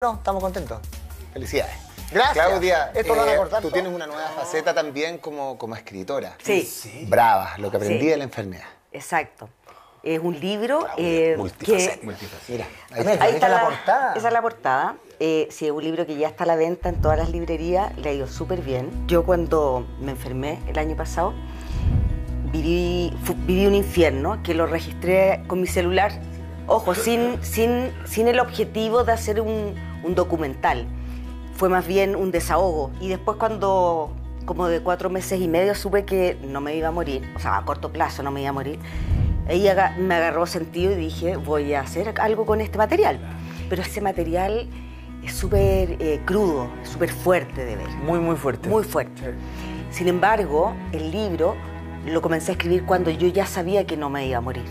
No, estamos contentos. Felicidades. Gracias. Claudia, Esto lo van a eh, cortar tú todo. tienes una nueva faceta también como, como escritora. Sí. Brava, lo que aprendí Sí. de la enfermedad. Exacto. Es un libro eh, multifacético. que... Mira, ahí Mira, está. ahí está la portada. Esa es la portada. Eh, sí, es un libro que ya está a la venta en todas las librerías, le ha ido súper bien. Yo cuando me enfermé el año pasado, viví, fu- viví un infierno que lo registré con mi celular. Ojo, sin, sin, sin el objetivo de hacer un, un documental. Fue más bien un desahogo. Y después cuando, como de cuatro meses y medio, supe que no me iba a morir, o sea, a corto plazo no me iba a morir, ahí me agarró sentido y dije, voy a hacer algo con este material. Pero ese material es súper eh, crudo, súper fuerte de ver. Muy, muy fuerte. Muy fuerte. Sin embargo, el libro lo comencé a escribir cuando yo ya sabía que no me iba a morir.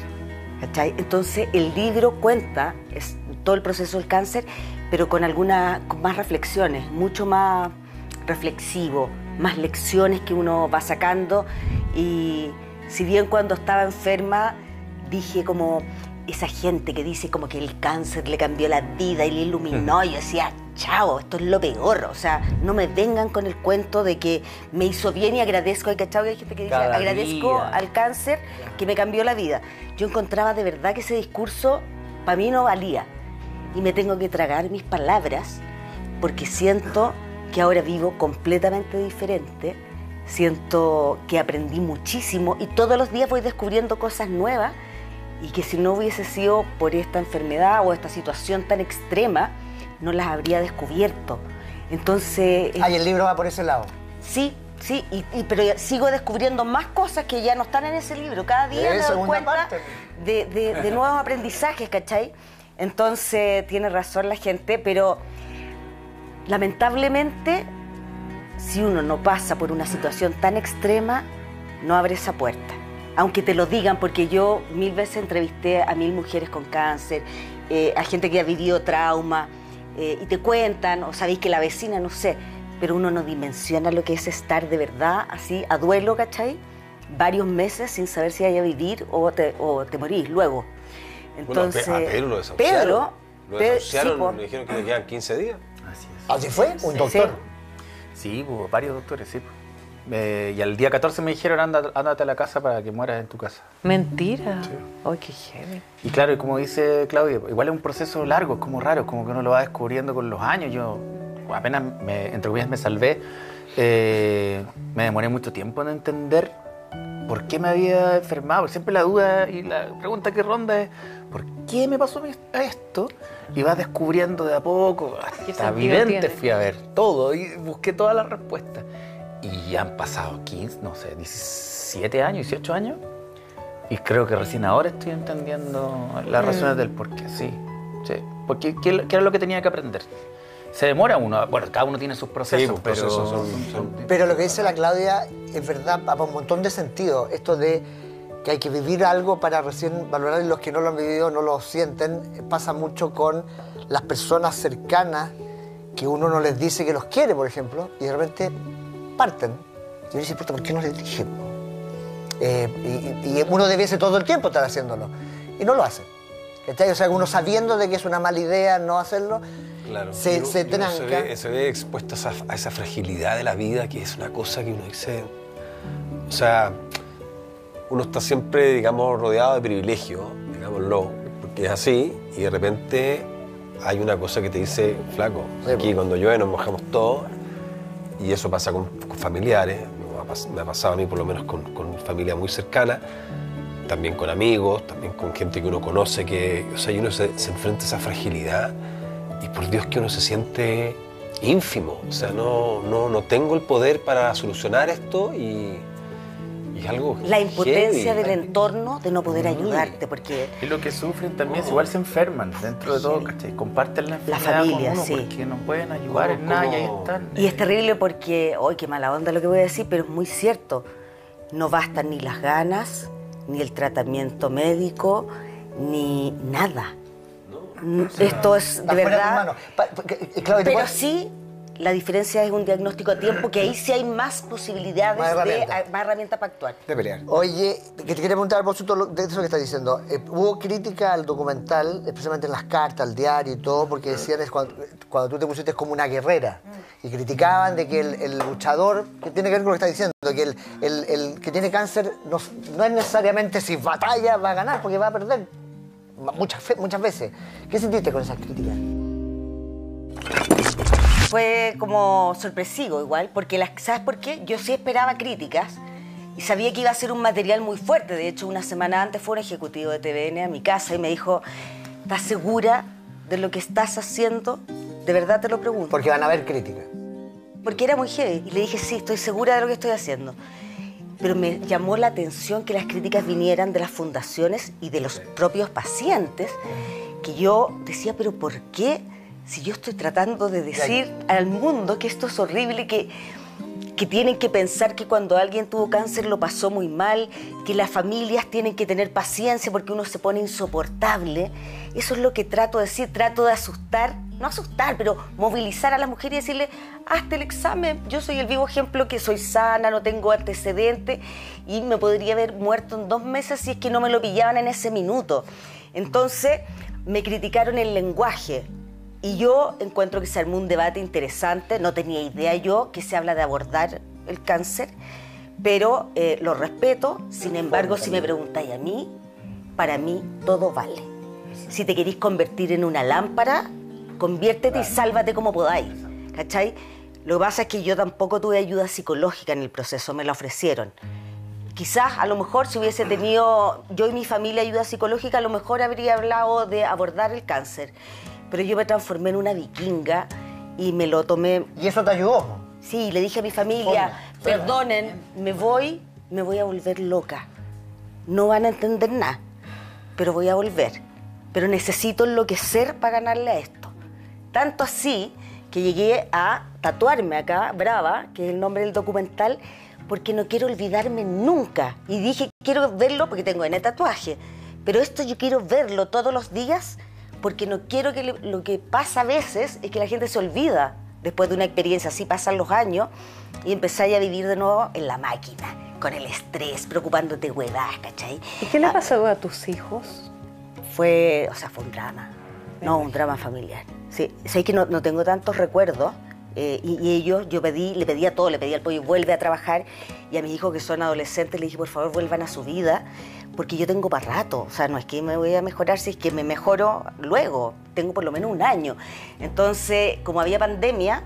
¿cachai? Entonces, el libro cuenta es, todo el proceso del cáncer, pero con algunas más reflexiones, mucho más reflexivo, más lecciones que uno va sacando. Y si bien cuando estaba enferma dije como esa gente que dice como que el cáncer le cambió la vida y le iluminó, y yo decía, chao, esto es lo peor. O sea, no me vengan con el cuento de que me hizo bien y agradezco. Hay cachao que hay gente que dice, Cada agradezco día. al cáncer que me cambió la vida. Yo encontraba de verdad que ese discurso para mí no valía. Y me tengo que tragar mis palabras porque siento que ahora vivo completamente diferente. Siento que aprendí muchísimo y todos los días voy descubriendo cosas nuevas y que si no hubiese sido por esta enfermedad o esta situación tan extrema, no las habría descubierto. Entonces, Ah, y el libro va por ese lado. Sí, sí, y, y- pero sigo descubriendo más cosas que ya no están en ese libro. Cada día De me doy cuenta de, de- de nuevos aprendizajes, ¿cachai? Entonces tiene razón la gente, pero lamentablemente, si uno no pasa por una situación tan extrema, no abre esa puerta. Aunque te lo digan, porque yo mil veces entrevisté a mil mujeres con cáncer, eh, a gente que ha vivido trauma, eh, y te cuentan, o sabéis que la vecina, no sé, pero uno no dimensiona lo que es estar de verdad así a duelo, ¿cachai? Varios meses sin saber si hay a vivir o te, o te morís luego. Entonces, Bueno, a Pedro lo desahuciaron. Pedro, Lo Pe- desahuciaron, sí, po. le dijeron que le quedan 15 días. Así es. ¿Así fue? Un doctor. Sí, hubo varios doctores, sí. Eh, y al día 14 me dijeron, "Anda- ándate a la casa para que mueras en tu casa. Mentira. Ay, qué heavy. Y claro, y como dice Claudia, igual es un proceso largo, es como raro, como que uno lo va descubriendo con los años. Yo apenas, me, entre comillas, me salvé, eh, me demoré mucho tiempo en entender por qué me había enfermado. Porque Siempre la duda y la pregunta que ronda es, ¿por qué me pasó a esto? Y vas descubriendo de a poco, ¿Qué hasta vidente fui a ver todo y busqué todas las respuestas. Y ya han pasado 15, no sé, 17 años, 18 años. Y creo que recién ahora estoy entendiendo las razones del por qué, sí. sí. Porque ¿qué, qué era lo que tenía que aprender? Se demora uno, bueno, cada uno tiene sus procesos, pero... procesos son- son- Pero lo que dice la Claudia es verdad, para un montón de sentido. Esto de que hay que vivir algo para recién valorar y los que no lo han vivido no lo sienten. Pasa mucho con las personas cercanas que uno no les dice que los quiere, por ejemplo, y de repente parten. Y uno dice, ¿por qué no les dije? Eh, y, y uno debiese todo el tiempo estar haciéndolo. Y no lo hace. ¿Cachai? O sea, uno sabiendo de que es una mala idea no hacerlo, Claro. se, Y uno- se ve, se ve expuesto a esa, a esa fragilidad de la vida, que es una cosa que uno dice. O sea, uno está siempre, digamos, rodeado de privilegio, digámoslo, porque es así, y de repente hay una cosa que te dice, flaco, Sí, aquí pues. cuando llueve nos mojamos todos, y eso pasa con, con familiares, me ha, pas- me ha pasado a mí por lo menos con, con familia muy cercana, también con amigos, también con gente que uno conoce, que, o sea, uno se, se enfrenta a esa fragilidad y por Dios que uno se siente ínfimo, o sea, no, no, no tengo el poder para solucionar esto y, y es algo la impotencia heavy. del entorno de no poder ayudarte, porque Y lo que sufren también es igual se enferman dentro de todo, ¿cachai? Comparten la enfermedad familia, con uno sí. porque no pueden ayudar en ¿Cómo- nada y ahí están. Y es terrible porque, hoy qué mala onda lo que voy a decir, pero es muy cierto. No bastan ni las ganas, ni el tratamiento médico, ni nada. Esto es de verdad. eh, Claudia, ¿te Pero sí la diferencia es un diagnóstico a tiempo, que ahí sí hay más posibilidades Más de herramientas. más herramientas para actuar. De pelear. Oye, que te quería preguntar propósito lo- de eso que estás diciendo. Eh, hubo crítica al documental, especialmente en las cartas, al diario y todo, porque decían es cuando, cuando tú te pusiste como una guerrera. Y criticaban de que el, el luchador, que tiene que ver con lo que estás diciendo, que el, el- el que tiene cáncer no, no es necesariamente si batalla va a ganar, porque va a perder muchas, muchas veces. ¿Qué sentiste con esas críticas? Fue como sorpresivo igual, porque las, ¿sabes por qué? Yo sí esperaba críticas y sabía que iba a ser un material muy fuerte. De hecho, una semana antes fue un ejecutivo de TVN a mi casa y me dijo, ¿estás segura de lo que estás haciendo? De verdad te lo pregunto. Porque van a haber críticas. porque era muy heavy. Y le dije, sí, estoy segura de lo que estoy haciendo. Pero me llamó la atención que las críticas vinieran de las fundaciones y de los propios pacientes, que yo decía, pero ¿por qué? Si yo estoy tratando de decir al mundo que esto es horrible, que, que tienen que pensar que cuando alguien tuvo cáncer lo pasó muy mal, que las familias tienen que tener paciencia porque uno se pone insoportable. Eso es lo que trato de decir, trato de asustar, no asustar, pero movilizar a la mujer y decirle, hazte el examen, yo soy el vivo ejemplo que soy sana, no tengo antecedentes y me podría haber muerto en dos meses si es que no me lo pillaban en ese minuto. Entonces me criticaron el lenguaje, y yo encuentro que se armó un debate interesante, no tenía idea yo que se habla de abordar el cáncer, pero eh, lo respeto, sin embargo, si me preguntáis a mí, para mí todo vale. Si te queréis convertir en una lámpara, conviértete y sálvate como podáis, ¿cachai? Lo que pasa es que yo tampoco tuve ayuda psicológica en el proceso, me la ofrecieron. Quizás, a lo mejor, si hubiese tenido yo y mi familia ayuda psicológica, a lo mejor habría hablado de abordar el cáncer. Pero yo me transformé en una vikinga y me lo tomé. Y eso te ayudó. Sí, le dije a mi familia, perdonen, me voy, me voy a volver loca. No van a entender nada, pero voy a volver. Pero necesito enloquecer para ganarle a esto. Tanto así que llegué a tatuarme acá, Brava, que es el nombre del documental, porque no quiero olvidarme nunca. Y dije, quiero verlo porque tengo N tatuaje. Pero esto yo quiero verlo todos los días porque no quiero que le- lo que pasa a veces es que la gente se olvida después de una experiencia así, pasan los años y empezáis a vivir de nuevo en la máquina, con el estrés, preocupándote huevadas, ¿cachai? ¿Y qué le Ah, pasó a tus hijos? fue, o sea, fue un drama. No, un drama familiar. Sí, sé que no, no tengo tantos recuerdos. eh, y, y ellos, yo pedí, le pedí a todo, le pedí al pollo, vuelve a trabajar. Y a mis hijos que son adolescentes, le dije, por favor, vuelvan a su vida, porque yo tengo para rato. O sea, no es que me voy a mejorar, si es que me mejoro luego. Tengo por lo menos un año. Entonces, como había pandemia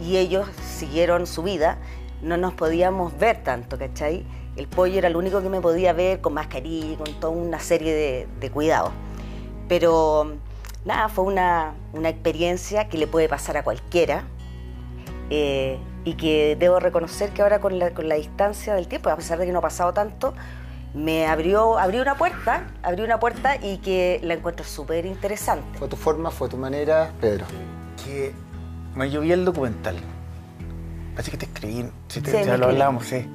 y ellos siguieron su vida, no nos podíamos ver tanto, ¿cachai? El pollo era el único que me podía ver con mascarilla con toda una serie de, de cuidados. Pero nada, fue una, una experiencia que le puede pasar a cualquiera eh, y que debo reconocer que ahora con la, con la distancia del tiempo, a pesar de que no ha pasado tanto, me abrió, abrió una puerta, abrió una puerta y que la encuentro súper interesante. Fue tu forma, fue tu manera, Pedro. que bueno, yo vi el documental. Parece que te escribí, si te, Sí, ya me lo escribí. hablamos, sí.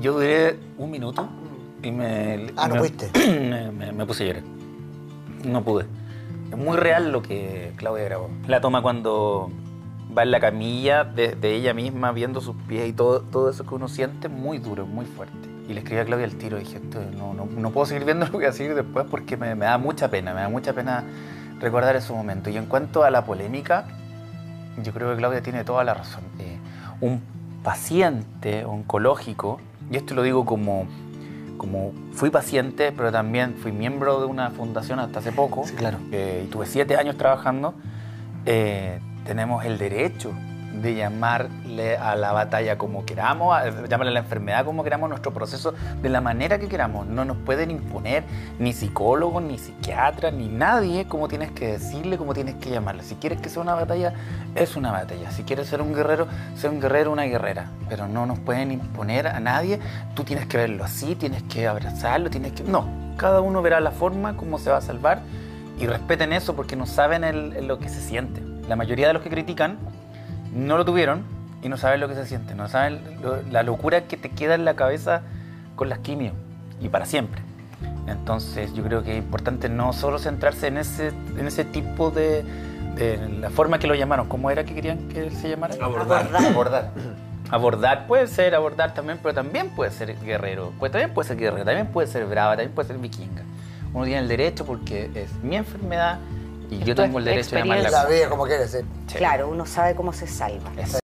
Yo duré un minuto y me. Ah, ¿no me- pudiste? me, me- me puse a llorar. No pude. Es muy real lo que Claudia grabó. La toma cuando va en la camilla de, de ella misma, viendo sus pies y todo, todo eso que uno siente, muy duro, muy fuerte. Y le escribí a Claudia al tiro y dije, esto, no, no, no puedo seguir viendo lo que voy a seguir después porque me, me da mucha pena, me da mucha pena recordar esos momentos. Y en cuanto a la polémica, yo creo que Claudia tiene toda la razón. Eh, un paciente oncológico, y esto lo digo como, como fui paciente, pero también fui miembro de una fundación hasta hace poco, Sí, claro. eh, y tuve siete años trabajando, eh, tenemos el derecho de llamarle a la batalla como queramos, llamarle a la enfermedad como queramos, nuestro proceso de la manera que queramos. No nos pueden imponer ni psicólogos, ni psiquiatras, ni nadie cómo tienes que decirle, cómo tienes que llamarle. Si quieres que sea una batalla, es una batalla. Si quieres ser un guerrero, sea un guerrero, una guerrera. Pero no nos pueden imponer a nadie. Tú tienes que verlo así, tienes que abrazarlo, tienes que... No, cada uno verá la forma, cómo se va a salvar y respeten eso porque no saben el lo que se siente. La mayoría de los que critican no lo tuvieron y no saben lo que se siente, no saben lo- la locura que te queda en la cabeza con las quimios y para siempre. Entonces yo creo que es importante no solo centrarse en ese, en ese tipo de, de la forma que lo llamaron, ¿cómo era que querían que se llamara? Abordar. Abordar. Abordar puede ser abordar también, pero también puede ser guerrero. Pues también puede ser guerrero, también puede ser brava, también puede ser vikinga. Uno tiene el derecho porque es mi enfermedad y yo tengo el derecho de llamarla La vida como quiere ser. Sí. Claro, uno sabe cómo se salva. Eso.